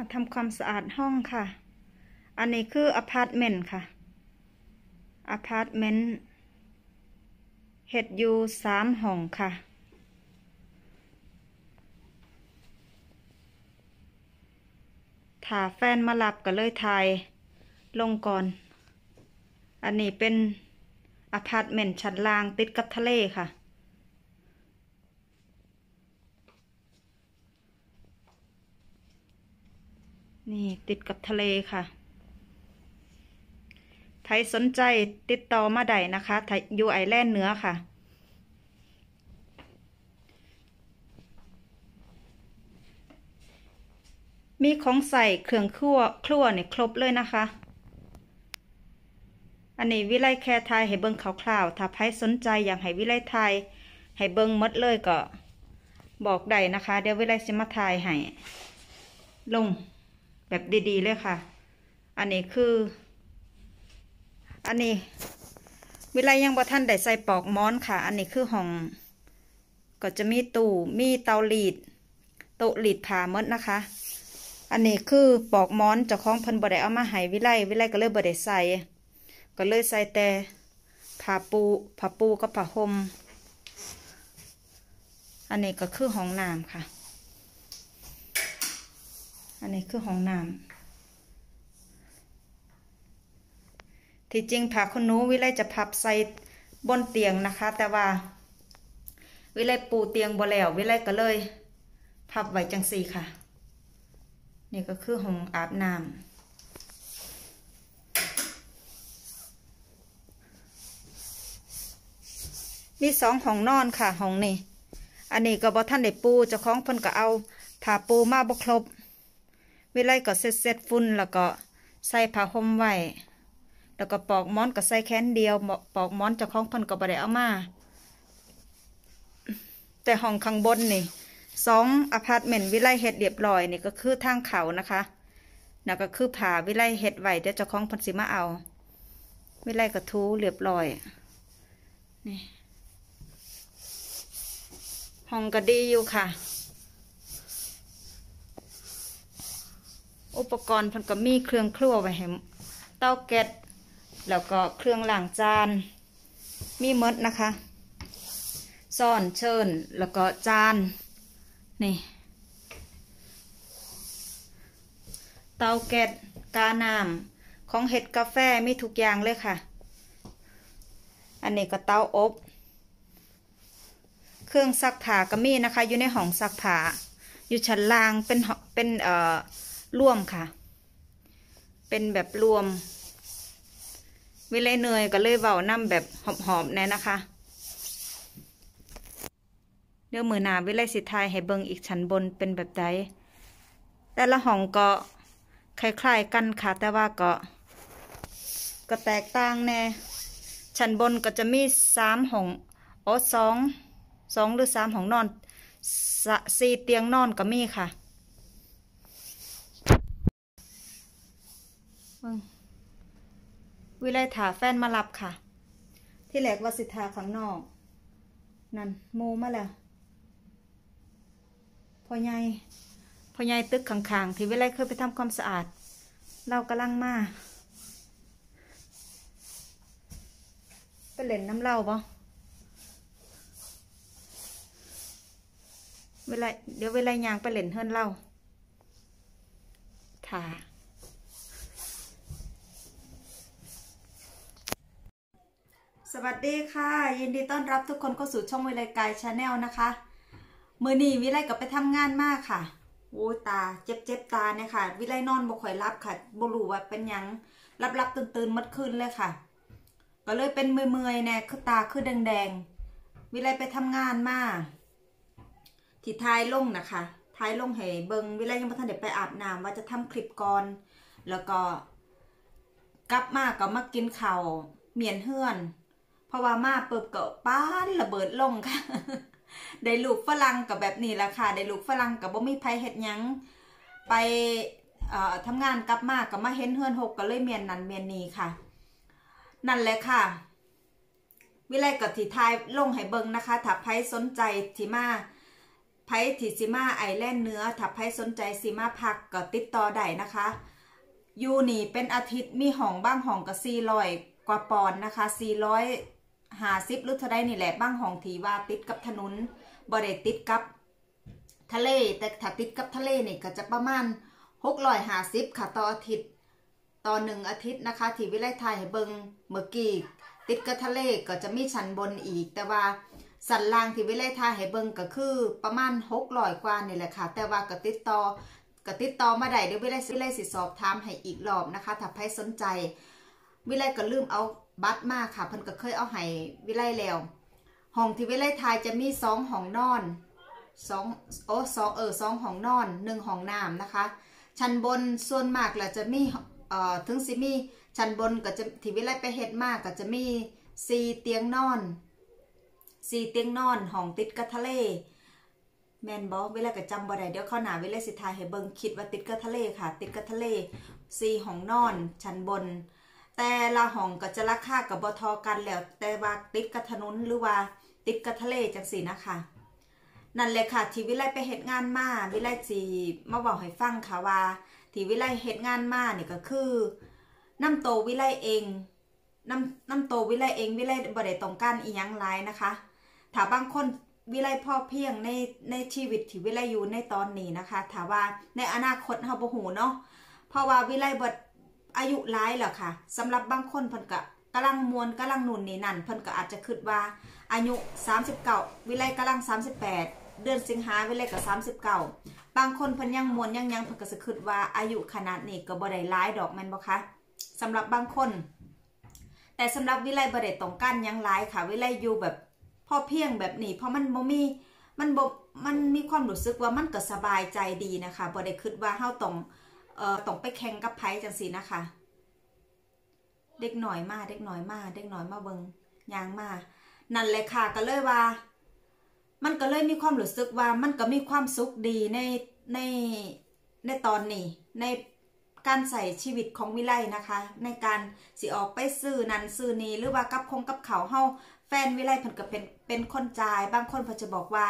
มาทำความสะอาดห้องค่ะ อันนี้คืออพาร์ตเมนต์ค่ะ อพาร์ตเมนต์เฮ็ดอยู่สามห้องค่ะ ถ้าแฟนมาหลับก็เลยถ่ายลงก่อน อันนี้เป็นอพาร์ตเมนต์ชั้นล่างติดกับทะเลค่ะ นี่ติดกับทะเลค่ะใครสนใจติดต่อมาได้นะคะอยู่ไอแลนด์เหนือค่ะ มีของใส่เครื่องครัวครัวเนี่ยครบเลยนะคะ อันนี้วิไลแค่ไทยให้เบิ้งคร่าวๆถ้าใครสนใจอยากให้วิไลไทยให้เบิ้งมดเลยก็บอกได้นะคะ เดี๋ยววิไลจะมาทายให้ลง แบบดีๆเลยค่ะ อันนี้คือ อันนี้ วิไลยังบ่ท่านได้ใส่ปอกม้อนค่ะ อันนี้คือห้อง ก็จะมีตู้มีเตาลีดโต๊ะลีดผ่ามดนะคะ อันนี้คือปอกม้อนเจ้าของเพิ่นบ่ได้เอามาให้วิไลวิไลก็เลยบ่ได้ใส่ก็เลยใส่แต่ผ้าปูผ้าปูกับผ้าห่มอันนี้ก็คือห้องน้ำค่ะ อันนี้คือห้องน้ำที่จริงผ้าขนหนูวิไลจะพับใส่บนเตียงนะคะ แต่ว่า วิไลปูเตียงบ่แล้ววิไลก็เลย พับไว้จังสี่ค่ะ นี่ก็คือห้องอาบน้ำมีสองห้องนอนค่ะห้องนี้ อันนี้ก็บ่ทันได้ปูเจ้าของเพิ่นก็เอาผ้าปูมาบ่ครบ วิไลก็เช็ดเช็ดฝุ่นแล้วก็ใส่ผ้าห่มไว้แล้วก็ปลอกหมอนก็ใส่แขนเดียวปลอกหมอนเจ้าของเพิ่นก็บ่ได้เอามาแต่ห้องข้างบนนี่สองอพาร์ตเมนต์วิไลเฮ็ดเรียบร้อยนี่ก็คือทางเขานะคะนั่นก็คือผ้าวิไลเฮ็ดไว้เดี๋ยวเจ้าของเพิ่นสิมาเอา วิไลก็ทูเรียบร้อยนี่ห้องก็ดีอยู่ค่ะ อุปกรณ์เพิ่นก็มีเครื่องครัวไว้ให้เตาแก๊สแล้วก็เครื่องล้างจาน มีมดนะคะซ่อนเชิญแล้วก็จาน นี่ เตาแก๊สกาน้ำของเห็ดกาแฟมีทุกอย่างเลยค่ะ อันนี้ก็เตาอบ เครื่องซักผ้าก็มีนะคะ อยู่ในห้องซักผ้าอยู่ชั้นล่างเป็นเป็นเอ่อ ร่วมค่ะ เป็นแบบรวมวิเลยเนยก็เลยเบาน้ำแบบหอมๆแน่นะคะ เดี๋ยวมือหนาวิเลยสิทายให้เบิงอีกชั้นบนเป็นแบบใดแต่ละห้องก็คล้ายๆกันค่ะ แต่ว่าก็ ก็แตกต่างแน่ชั้นบนก็จะมีสามห้องโอ้สองสองหรือสามห้องนอนสี่เตียงนอนก็มีค่ะ วิไลถาแฟนมารับค่ะ ที่แหลกวสิทาข้างนอก นั่นโมมาแล้วพ่อใหญ่พ่อใหญ่ตึกข้างๆที่วิไลเคยไปทำความสะอาด เรากำลังมาไปเล่นน้ำเล่าปะเวลาเดี๋ยวเวลายางไปเล่นเฮือนเล่าถ่า สวัสดีค่ะ ยินดีต้อนรับทุกคนเข้าสู่ช่องวิไลกาย Channel นะคะมื้อนี้วิไลกับไปทำงานมาค่ะโอ้ตาเจ็บเจ็บตาเนี่ยค่ะ วิไลนอนบ่ค่อยหลับค่ะบ่รู้ว่าเป็นหยังหลับหลับตื่นตื่นเหมิดคืนเลยค่ะ ก็เลยเป็นเมื่อยๆเนี่ยคือตาคือแดงๆวิไลไปทำงานมาที่ท้ายลงนะคะท้ายลงให้เบิงวิไลยังไม่ทันได้ไปอาบน้ำว่าจะทำคลิปก่อนแล้วก็กลับมาก็มากินข้าวเมียนเฮือน ราะว่ามาเปิบเก็ป้านระเบิดลงค่ะ ได้ลูกฝรั่งกับแบบนี้แหละค่ะ ได้ลูกฝรั่งกับบ่มีไผเฮ็ดยังไปทำงานกลับมากับมาเห็นเฮือนหกก็เลยเมียนนันเมียนนีค่ะ นั่นแหละค่ะ วิไลกับที่ทายลงให้เบิงนะคะถ้าใครสนใจทีมาไพ่ที่สิมาไอแลนด์เนื้อถ้าไพ่สนใจสิมาพักก็ติดต่อได้นะคะยูนี่เป็นอาทิตย์มีห้องบ้างห้องก็สี่ร้อยกว่าปอนนะคะสี่ร้อย หาสิบหรือเท่าใดนี่แหละบ้างห้องทีว่าติดกับถนนบ่ได้ติดกับทะเล แต่ถ้าติดกับทะเลนี่ก็จะประมาณหกร้อยหาสิบค่ะต่ออาทิตย์ต่อหนึ่งอาทิตย์นะคะ ที่วิไลไทยเบิงเมื่อกี้ติดกับทะเลก็จะมีชั้นบนอีก แต่ว่าสันล่างที่วิไลไทยให้เบิงก็คือประมาณหกร้อยกว่านี่แหละค่ะ แต่ว่าก็ติดต่อก็ติดต่อมาได้เดี๋ยววิไลวิไลสิสอบถามให้อีกรอบนะคะ ถ้าใครสนใจ วิไลก็ลืมเอา บัตรมากค่ะเพิ่นก็เคยเอาให้วิไลแล้วห้องที่วิไลทายจะมีสองห้องนอนสองโอ้สองเออสองห้องนอนหนึ่งห้องน้ำนะคะ ชั้นบนส่วนมากแล้วจะมีเอ่อถึงสิมีชั้นบนก็จะที่วิไลไปเฮ็ดมากก็จะมีสี่เตียงนอนสี่เตียงนอนห้องติดกับทะเลแมนบอเวลาก็จำบ่ได้เดี๋ยวเข้าหนาเวลาสิทายให้เบิงคิดว่าติดกับทะเลค่ะ ติดกับทะเลสี่ห้องนอน ชั้นบน แต่ละห้องก็จะราคากับบทอกันแล้ว แต่ว่าติดกับถนนหรือว่าติดกับทะเลจังสีนะคะนั่นเลยค่ะ ที่วิไลไปเหตุงานมาวิไลจีมาบอกให้ฟังค่ะว่า ที่วิไลเหตุงานมาเนี่ยก็คือน้ำโตวิไลเองน้ำน้ำโตวิไลเองวิไลบ่ได้ต้องการอีหยังหลายนะคะถ้าบางคนวิไลพ่อเพียงในในชีวิตที่วิไลอยู่ในตอนนี้นะคะถามว่าในอนาคตเฮาบ่ฮู้เนาะเพราะว่าวิไลบ่ อายุหลายแล้วค่ะสำหรับบางคนเพิ่นก็กำลังมวนกำลังนุ่นนี่นั่นเพิ่นก็อาจจะคิดว่า อายุ 39 วิไลกำลัง 38 เดือนสิงหาวิไลก็39 บางคนเพิ่นยังมวนยังยังเพิ่นก็สิคิดว่าอายุขนาดนี้ก็บ่ได้หลายดอกแม่นบ่คะสำหรับบางคน แต่สำหรับวิไลบ่ได้ต้องการยังหลายค่ะ วิไลอยู่แบบพอเพียงแบบนี้เพราะมันบ่มีมันบ่มันมีความรู้สึกว่ามันก็สบายใจดีนะคะบ่ได้คิดว่าเฮาต้อง เอ่อต้องไปแข่งกับไผจังซี่นะคะ เด็กหน่อยมาเด็กหน่อยมาเด็กหน่อยมาเบิงยางมานั่นเลยค่ะก็เลยว่า มันก็เลยมีความรู้สึกว่ามันก็มีความสุขดีในในในตอนนี้ ในการใส่ชีวิตของวิไลนะคะ ในการสิออกไปซื้อนันซื้อนี้หรือว่ากับคงกับเขาเฮาแฟนวิไลเพิ่นก็เป็นเป็นคนจ่าย บางคนเพิ่นจะบอกว่า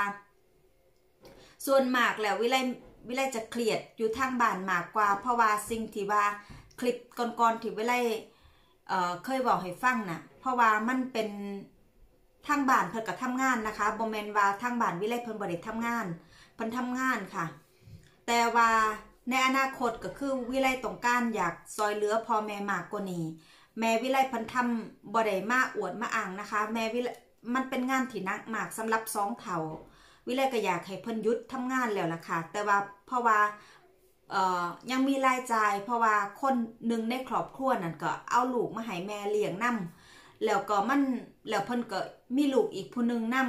ส่วนหมากแล้ววิไลวิไลจะเครียดอยู่ทางบ้านมากกว่า เพราะว่าสิ่งที่ว่าคลิปก่อนๆที่วิไลเเคยบอกให้ฟังนะ่ะ เพราะว่ามันเป็นทางบ้านเพิ่นก็ทำงานนะคะบ่แม่นว่าทางบ้านวิไลเพิ่นบ่ได้ทำงานเพิ่นทำงานค่ะ แต่ว่าในอนาคตก็คือวิไลต้องการอยากซอยเหลือพ่อแม่มากกว่านี้แม่วิไลพิ่นทำบ่ได้มาอวดมาอ่างนะคะ แม่วิไลมันเป็นงานที่นักมากสำหรับสองเฒ่า วิไลก็อยากให้เพิ่นยุดทำงานแล้วล่ะค่ะ แต่ว่าเพราะว่าเอ่อยังมีรายจ่าย เพราะว่าคนหนึ่งในครอบครัวนั่นก็เอาลูกมาให้แม่เลี้ยงนํแล้วก็มันแล้วเพิ่นก็มีลูกอีกผู้หนึ่งนํ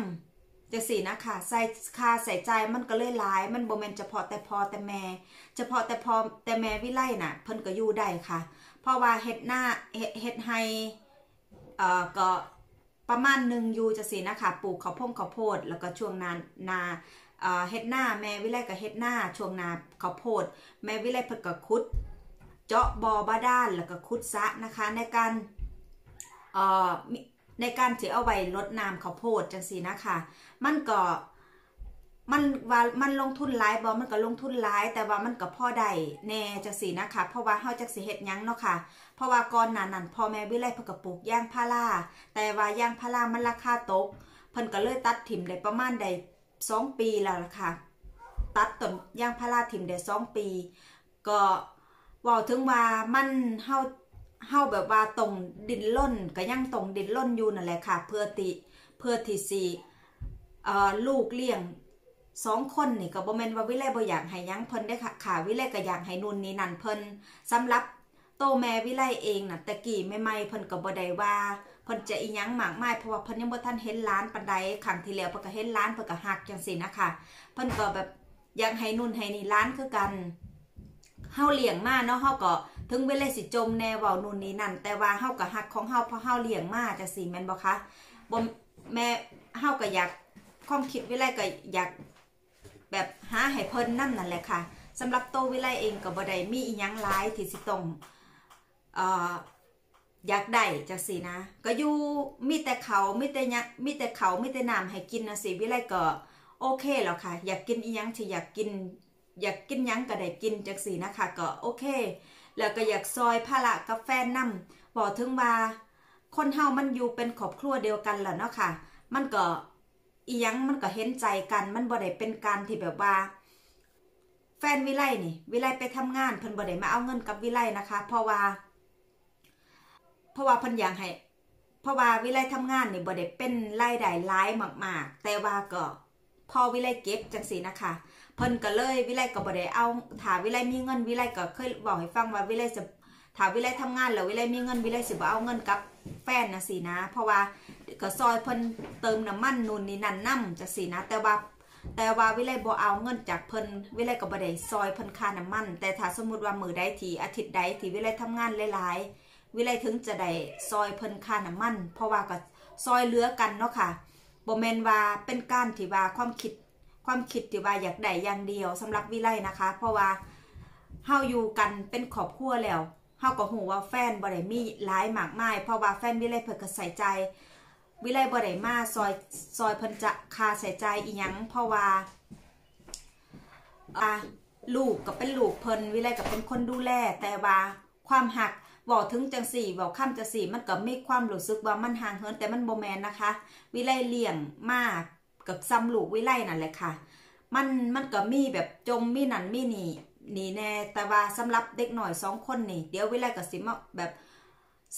จังสี่นะคะใส่ค่าใส่ใจมันก็เลยหลาย มันบ่แมนเฉพาะแต่พอแต่แม่เฉพาะแต่พอแต่แม่วิไลน่ะ เพิ่นก็อยู่ได้ค่ะ เพราะว่าเฮ็ดหน้าเฮ็ดเฮ็ดให้เอ่อก็ ประมาณหนึ่งยูจะสินะคะปลูกข้าวโพดข้าวโพด แล้วก็ช่วงนานาเฮ็ดหน้าแม่วิไลกับเฮ็ดหน้าช่วงนาข้าวโพด แม่วิไลเพิ่นก็ขุด เจาะบอบาด้านแล้วก็ขุดสะนะคะ ในการเอ่อในการถือเอาไว้ลดน้ำข้าวโพดจังสีนะคะ มันก็ มันว่ามันลงทุนหลายบ่มันก็ลงทุนหลาย แต่ว่ามันก็พ่อได้แน่จังสีนะคะ เพราะว่าเฮาจักสิเฮ็ดยังเนาะค่ะ เพราะว่าก่อนหน้านั้นพ่อแม่วิไลเพิ่นก็ปลูกยางพาราแต่ว่ายางพารามันราคาตกเพิ่นก็เลยตัดถิ่มได้ประมาณได้สองปีแล้วล่ะค่ะ ตัดต้นยางพาราถิ่มได้สองปี ก็ว่าถึงว่ามันเฮาเฮาแบบว่าตรงดินล่นก็ยังตรงดินล่นอยู่นั่นแหละค่ะ เพื่อติเพื่อที่สิเอ่อลูกเลี้ยง สองคนนี่ก็บ่แม่นว่าวิไลบ่อยากให้ยังเพิ่นได้ค่ะค่ะวิไลก็อยากให้นุ่นนี่นั่นเพิ่นสำหรับโตแม่วิไลเองน่ะตะกี้ใหม่เพิ่นก็บ่ได้ว่าเพิ่นจะอีหยังหมากไมายเพราะว่าเพิ่นยังบ่ทันเห็นร้านปานใดครั้งที่แล้วเพิ่นก็เห็นร้านเพิ่นก็ฮักจังซี่นะคะเพิ่นก็แบบอยากให้นุ่นให้นี่ร้านคือกันเฮาเลี้ยงมาเนาะเฮาก็ถึงเวลาสิจมแนวเว้านู่นนี่นั่น แต่ว่าเฮาก็ฮักของเฮาเพราะเฮาเลี้ยงมาจังซี่แม่นบ่คะบ่แม่เฮาก็อยากความคิดวิไลก็อยาก แบบหาให้เพิ่นนั่นนั่นแหละค่ะสำหรับโตวิไลเองก็บ่ได้มีอีหยังหลายที่สิต้องเอ่ออยากได้จังซี่นะ ก็อยู่มีแต่เขามีแต่ยะมีแต่เขามีแต่น้ำให้กินนะสิวิไลก็โอเคแล้วค่ะ อยากกินอีหยังที่อยากกิน อยากกินหยังก็ได้กินจังสีนะคะก็โอเค แล้วก็อยากซอยภาระกับแฟนนำบอกถึงว่าคนเฮามันอยู่เป็นครอบครัวเดียวกันแหละเนาะค่ะ มันก็ อียังมันก็เห็นใจกัน มันบ่ได้เป็นการที่แบบว่า แฟนวิไลนี่ วิไลไปทำงานเพิ่นบ่ได้มาเอาเงินกับวิไลนะคะ เพราะว่า เพราะว่าเพิ่นอยากให้เพราะว่าวิไลทำงานนี่บ่ได้เป็นรายได้หลายมาก ๆ แต่ว่าก็พอวิไลเก็บจังสีนะคะ เพิ่นก็เลยวิไลก็บ่ได้เอาถ้าวิไลมีเงินวิไลก็เคยบอกให้ฟังว่าวิไลจะถ้าวิไลทำงานแล้ววิไลมีเงินวิไลสิบ่เอาเงินกับแฟนนะสินะ เพราะว่า ก็ซอยเพิ่นเติมน้ำมันนู่นนี่นั่นนํจังสีนะแต่ว่าแต่ว่าวิไลบ่เอาเงินจากเพิ่นวิไลก็บ่ได้ซอยเพิ่นค่าน้ำมัน แต่ถ้าสมมุติว่ามือใดที่อาทิตย์ใดที่วิไลทำงานหลายๆ วิไลถึงจะได้ซอยเพิ่นค่าน้ำมัน เพราะว่าก็ซอยเลือกันเนาะค่ะบ่แมนว่าเป็นการที่ว่าความคิดความคิดที่ว่าอยากได้อย่างเดียวสำหรับวิไลนะคะ เพราะว่าเฮาอยู่กันเป็นครอบครัวแล้วเฮาก็ฮู้ว่าแฟนบ่ได้มีหลายมากมายเพราะว่าแฟนวิไลเพิ่นก็ใส่ใจ วิไลบ่ได้มาซอยซอยเพิ่นจะคาใส่ใจอีหยังเพราะว่าอะลูกก็เป็นลูกเพิ่นวิไลก็เป็นคนดูแล แต่ว่าความหักบอกถึงจังสี่บอกข้ามจังสี่ มันก็มีความรู้สึกว่ามันห่างเหินแต่มันโบแมนนะคะ วิไลเลี้ยงมากกับซ้ำลูกวิไลนั่นแหละค่ะ มันมันก็มีแบบจมมีนั่นมีนี่นี่แน่แต่ว่าสำหรับเด็กหน่อยสองคนนี่ เดี๋ยววิไลก็สิมาแบบ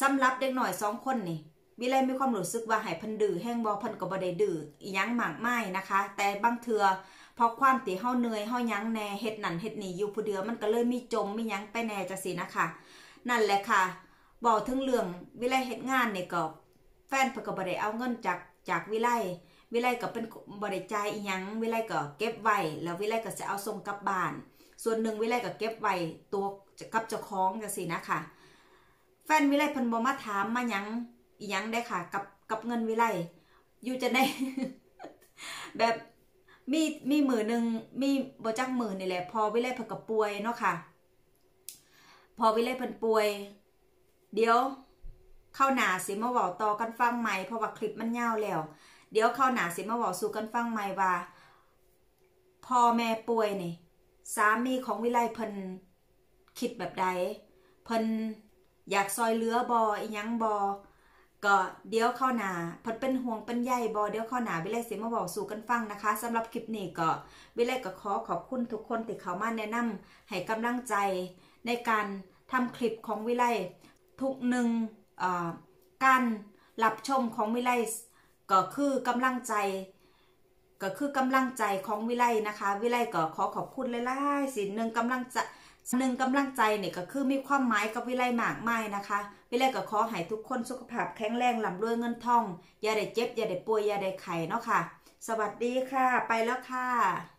สำหรับเด็กหน่อยสองคนนี่ วิไลมีความรู้สึกว่าห้เพันดื้อแห้งบอพันก็บ่ได้ดื้ออียังหมากมายนะคะ แต่บางเทือพอความตีเฮาเหนื่อยเฮายังแน่เฮ็ดนั่นเฮ็ดนี่อยู่ผู้เดียวมันก็เลยมีจมมียังไปแน่จังซี่นะคะ นั่นแหละค่ะบอกถึงเรื่องวิไลเฮ็ดงานเนี่ยก็แฟนเพิ่นก็บ่ได้เอาเงินจากจากวิไลวิไลก็เป็นบ่ได้จ่ายอีหยังวิไลก็เก็บไว้แล้ววิไลก็จะเอาส่งกลับบ้าน ส่วนหนึ่งวิไลก็เก็บไว้ตัวกับเจ้าของจังซี่นะคะ แฟนวิไลเพิ่นบ่มาถามมาหยัง อียังได้ค่ะ กับกับเงินวิไลอยู่จะได้ แบบมีมีมือหนึ่งมีบจักมือนี่แหละ พอวิไลเพิ่นก็ป่วยเนาะค่ะ พอวิไลเพิ่นป่วย เดี๋ยวเข้าหนาสิมาเว้าต่อกันฟังใหม่เพราะว่าคลิปมันยาวแล้ว เดี๋ยวเข้าหนาสิมาเว้าสู่กันฟังใหม่ว่าพ่อแม่ป่วยนี่สามีของวิไลเพิ่นคิดแบบใดเพิ่นอยากซอยเลือบออียังบอ ก็เดี๋ยวเข้าหนาพิ่นเป็นห่วงเป็นใยบอเดี๋ยวเข้าหนาวิไลสิมาเว้าสู่กันฟังนะคะสำหรับคลิปนี้ก็วิไลก็ขอขอบคุณทุกคนที่เข้ามาแนะนำให้กำลังใจในการทำคลิปของวิไลทุกหนึ่งการรับชมของวิไลก็คือกำลังใจ ก็คือกำลังใจของวิไลนะคะ วิไลก็ขอขอบคุณหลายๆสิหนึ่งกำลังใจ หนึ่งกำลังใจเนี่ยก็คือมีความหมายกับวิไลมากมายนะคะวิไลก็ขอให้ทุกคนสุขภาพแข็งแรงลำรวยเงินทอง อย่าได้เจ็บ อย่าได้ป่วยอย่าได้ไข้เนาะค่ะ สวัสดีค่ะ ไปแล้วค่ะ